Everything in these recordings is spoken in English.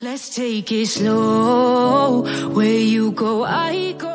Let's take it slow. Where you go, I go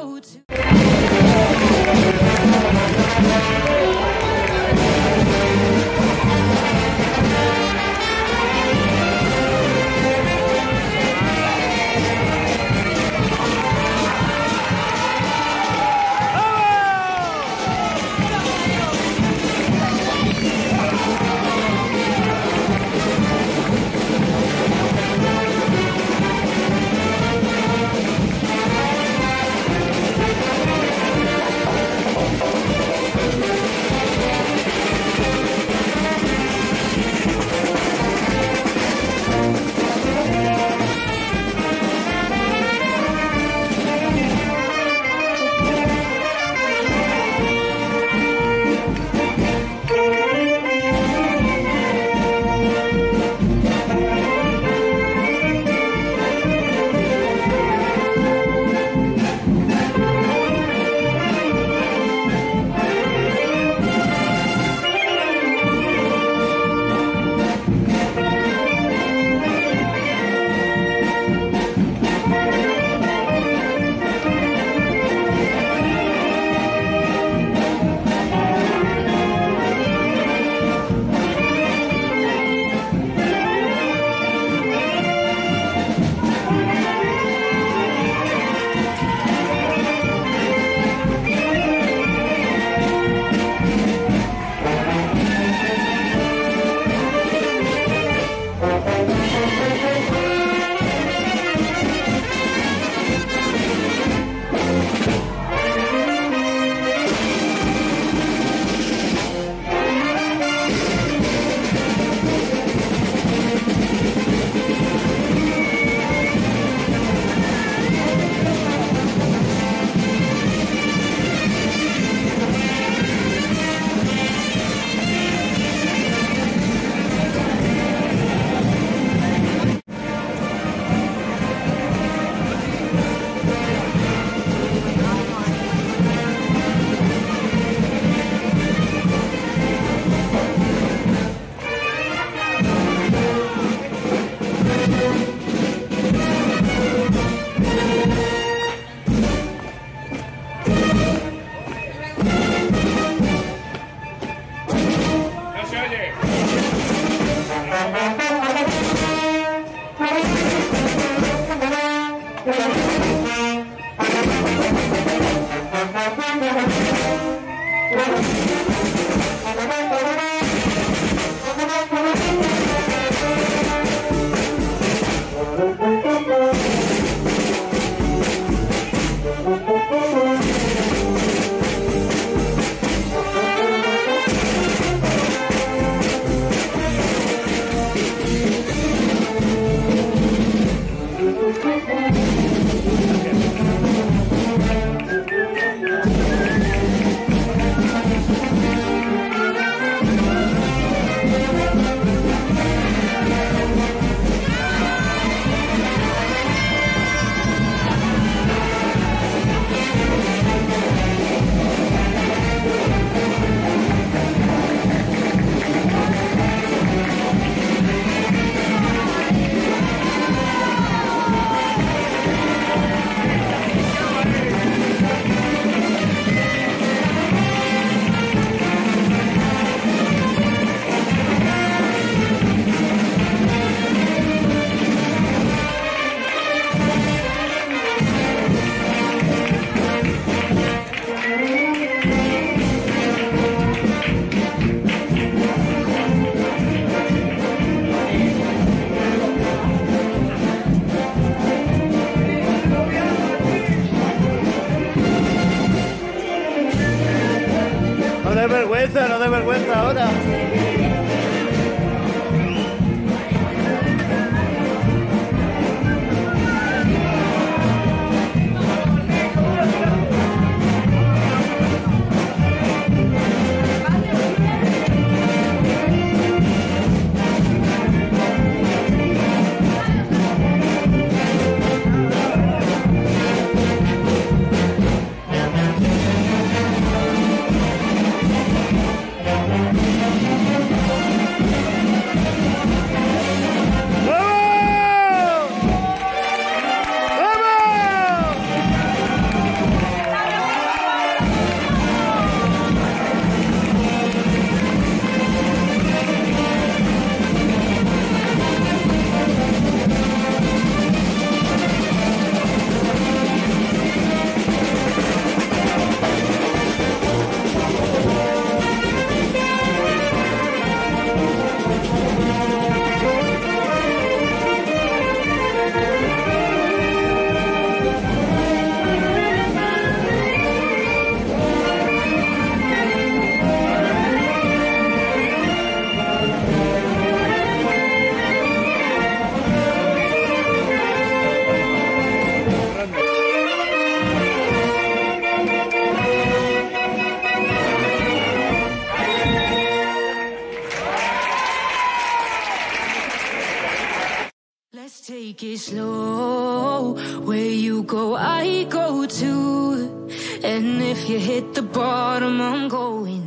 No vergüenza, no de vergüenza ahora. Take it slow. Where you go, I go too. And if you hit the bottom, I'm going.